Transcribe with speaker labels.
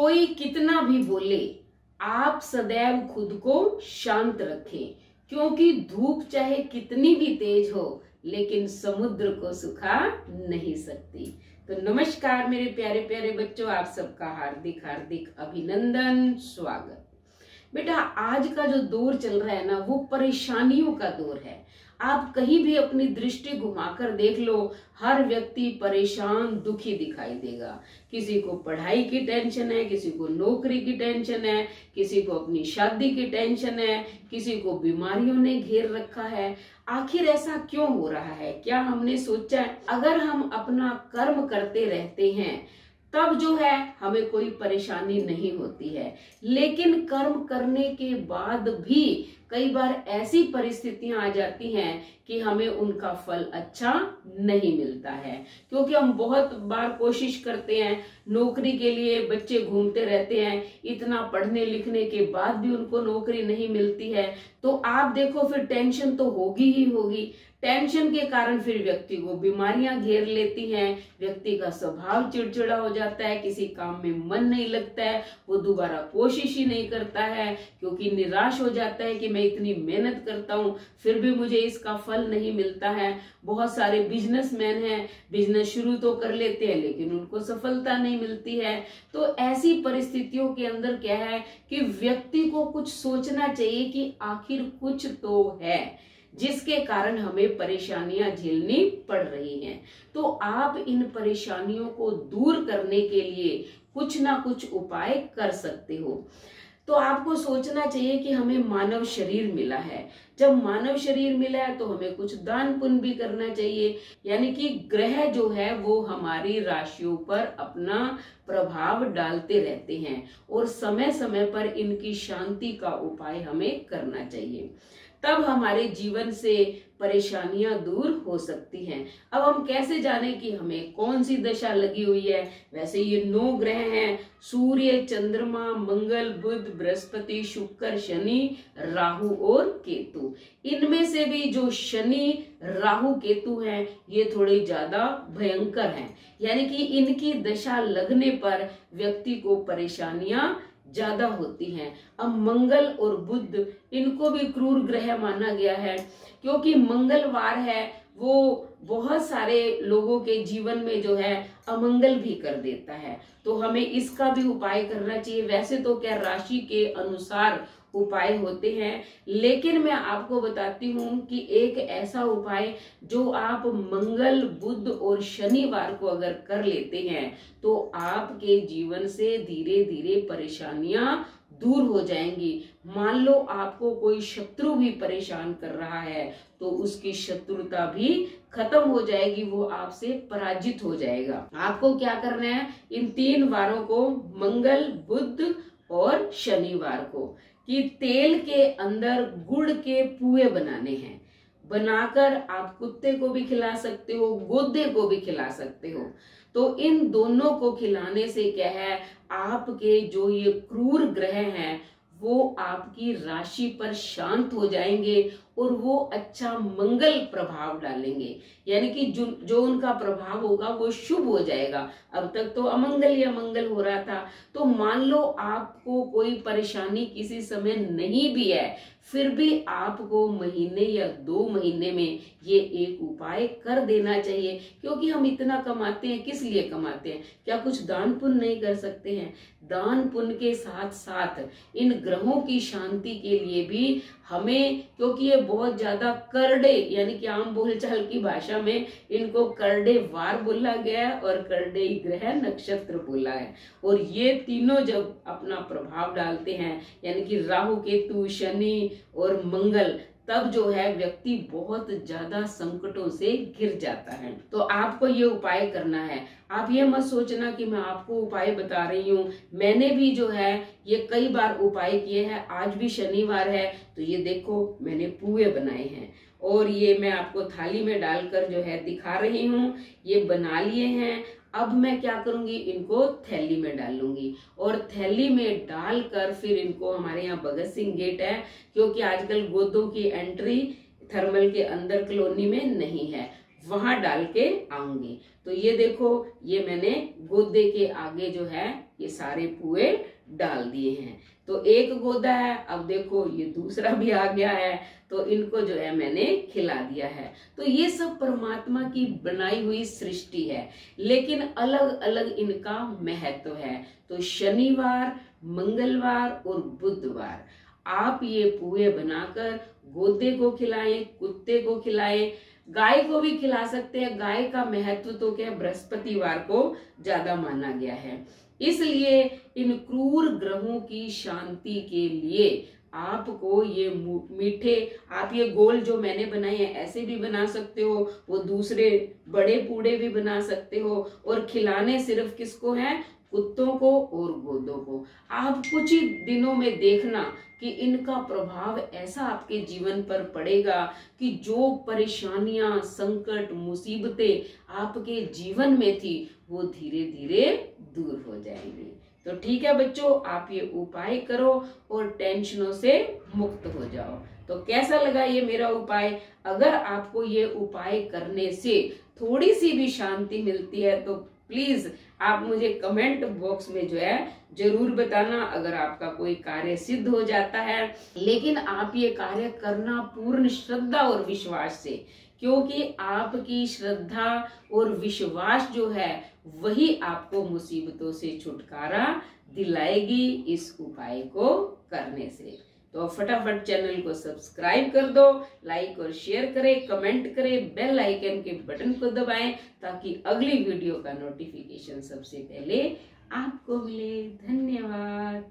Speaker 1: कोई कितना भी बोले, आप सदैव खुद को शांत रखें। क्योंकि धूप चाहे कितनी भी तेज हो, लेकिन समुद्र को सुखा नहीं सकती। तो नमस्कार मेरे प्यारे प्यारे बच्चों, आप सबका हार्दिक हार्दिक अभिनंदन, स्वागत। बेटा, आज का जो दौर चल रहा है ना, वो परेशानियों का दौर है। आप कहीं भी अपनी दृष्टि घुमाकर देख लो, हर व्यक्ति परेशान, दुखी दिखाई देगा। किसी को पढ़ाई की टेंशन है, किसी को नौकरी की टेंशन है, किसी को अपनी शादी की टेंशन है, किसी को बीमारियों ने घेर रखा है। आखिर ऐसा क्यों हो रहा है? क्या हमने सोचा है? अगर हम अपना कर्म करते रहते हैं, तब जो है हमें कोई परेशानी नहीं होती है। लेकिन कर्म करने के बाद भी कई बार ऐसी परिस्थितियाँ आ जाती हैं कि हमें उनका फल अच्छा नहीं मिलता है। क्योंकि हम बहुत बार कोशिश करते हैं, नौकरी के लिए बच्चे घूमते रहते हैं, इतना पढ़ने लिखने के बाद भी उनको नौकरी नहीं मिलती है तो आप देखो फिर टेंशन तो होगी ही होगी। टेंशन के कारण फिर व्यक्ति को बीमारियाँ घेर लेती हैं, व्यक्ति का स्वभाव चिड़चिड़ा हो जाता है, किसी काम में मन नहीं लगता है, वो दोबारा कोशिश ही नहीं करता है, क्योंकि निराश हो जाता है कि मैं इतनी मेहनत करता हूँ, फिर भी मुझे इसका फल नहीं मिलता है। बहुत सारे बिजनेसमैन हैं, बिज़नेस शुरू तो कर लेते हैं, लेकिन उनको सफलता नहीं मिलती है। तो ऐसी परिस्थितियों के अंदर क्या है कि व्यक्ति को कुछ सोचना चाहिए कि आखिर कुछ तो है। जिसके कारण हमें परेशानियाँ झेलनी पड़ रही हैं। तो आप इन परेशानियों को दूर करने के लिए कुछ ना कुछ उपाय कर सकते हो। तो आपको सोचना चाहिए कि हमें मानव शरीर मिला है। जब मानव शरीर मिला है तो हमें कुछ दान पुण्य भी करना चाहिए। यानी कि ग्रह जो है, वो हमारी राशियों पर अपना प्रभाव डालते रहते हैं और समय समय पर इनकी शांति का उपाय हमें करना चाहिए। तब हमारे जीवन से परेशानियाँ दूर हो सकती हैं। अब हम कैसे जाने कि हमें कौन सी दशा लगी हुई है? वैसे ये नौ ग्रह हैं। सूर्य, चंद्रमा, मंगल, बुध, बृहस्पति, शुक्र, शनि, राहु और केतु। इनमें से भी जो शनि, राहु, केतु हैं, ये थोड़े ज़्यादा भयंकर हैं। यानी कि इनकी दशा लगने पर व्यक्ति को परेशानियाँ ज़्यादा होती हैं। अब मंगल और बुद्ध इनको भी क्रूर ग्रह माना गया है, क्योंकि मंगलवार है, वो बहुत सारे लोगों के जीवन में जो है, अमंगल भी कर देता है। तो हमें इसका भी उपाय करना चाहिए। वैसे तो क्या राशि के अनुसार उपाय होते हैं। लेकिन मैं आपको बताती हूँ कि एक ऐसा उपाय जो आप मंगल बुद्ध और शनिवार को अगर कर लेते हैं तो आपके जीवन से धीरे धीरे परेशानियाँ दूर हो जाएँगी। मान लो आपको कोई शत्रु भी परेशान कर रहा है तो उसकी शत्रुता भी खत्म हो जाएगी, वो आपसे पराजित हो जाएगा। आपको क्या करना है? इन तीन वारों को, मंगल बुद्ध और शनिवार को। कि तेल के अंदर गुड़ के पुए बनाने हैं। बनाकर आप कुत्ते को भी खिला सकते हो, गोदे को भी खिला सकते हो। तो इन दोनों को खिलाने से क्या है, आपके जो ये क्रूर ग्रह हैं, वो आपकी राशि पर शांत हो जाएँगे और वो अच्छा मंगल प्रभाव डालेंगे। यानी कि जो जो उनका प्रभाव होगा, वो शुभ हो जाएगा। अब तक तो अमंगल या मंगल हो रहा था। तो मान लो आपको कोई परेशानी किसी समय नहीं भी है, फिर भी आपको महीने या दो महीने में ये एक उपाय कर देना चाहिए। क्योंकि हम इतना कमाते हैं, किस लिए कमाते हैं? क्या कुछ दान पुण्य नहीं कर सकते हैं? दान पुण्य के साथ साथ इन ग्रहों की शांति के लिए भी हमें, क्योंकि ये बहुत ज़्यादा करडे, यानी कि आम बोलचाल की भाषा में इनको करडे वार बोला गया है और करडे ग्रह नक्षत्र बोला है। और ये तीनों जब अपना प्रभाव डालते हैं, यानी कि राहु, केतु, शनि और मंगल तब जो है व्यक्ति बहुत ज़्यादा संकटों से गिर जाता है। तो आपको ये उपाय करना है। आप ये मत सोचना कि मैं आपको उपाय बता रही हूँ। मैंने भी जो है, ये कई बार उपाय किए हैं। आज भी शनिवार है तो ये देखो, मैंने पुए बनाए हैं। और ये मैं आपको थाली में डालकर जो है दिखा रही हूँ। ये बना लिए हैं। अब मैं क्या करूँगी? इनको थैली में डाल लूँगी। और थैली में डालकर फिर इनको हमारे यहाँ भगत सिंह गेट है, क्योंकि आजकल गोदों की एंट्री थर्मल के अंदर कॉलोनी में नहीं है। वहाँ डाल के आऊँगी। तो ये देखो, ये मैंने गोदे के आगे जो है, ये सारे पुए डाल दिए हैं। तो एक गोदा है, अब देखो, ये दूसरा भी आ गया है तो इनको जो है मैंने खिला दिया है। तो ये सब परमात्मा की बनाई हुई सृष्टि है, लेकिन अलग अलग इनका महत्व है। तो शनिवार, मंगलवार और बुधवार, आप ये पुए बनाकर गोदे को खिलाएँ, कुत्ते को खिलाएँ गाय को भी खिला सकते हैं। गाय का महत्व तो क्या बृहस्पतिवार को ज़्यादा माना गया है। इसलिए इन क्रूर ग्रहों की शांति के लिए आपको ये मीठे, आप ये गोल जो मैंने बनाए हैं, ऐसे भी बना सकते हो, वो दूसरे बड़े पूड़े भी बना सकते हो, और खिलाने सिर्फ़ किसको है? कुत्तों को और गोदों को। आप कुछ ही दिनों में देखना कि इनका प्रभाव ऐसा आपके जीवन पर पड़ेगा कि जो परेशानियाँ, संकट, मुसीबतें आपके जीवन में थी, वो धीरे धीरे दूर हो जाएँगी। तो ठीक है बच्चों, आप ये उपाय करो और टेंशनों से मुक्त हो जाओ। तो कैसा लगा ये मेरा उपाय? अगर आपको ये उपाय करने से थोड़ी सी भी शांति मिलती है तो प्लीज़ आप मुझे कमेंट बॉक्स में जो है ज़रूर बताना अगर आपका कोई कार्य सिद्ध हो जाता है। लेकिन आप ये कार्य करना पूर्ण श्रद्धा और विश्वास से, क्योंकि आपकी श्रद्धा और विश्वास जो है, वही आपको मुसीबतों से छुटकारा दिलाएगी इस उपाय को करने से। तो फटाफट चैनल को सब्सक्राइब कर दो, लाइक और शेयर करें, कमेंट करें, बेल आइकन के बटन को दबाएँ ताकि अगली वीडियो का नोटिफिकेशन सबसे पहले आपको मिले। धन्यवाद।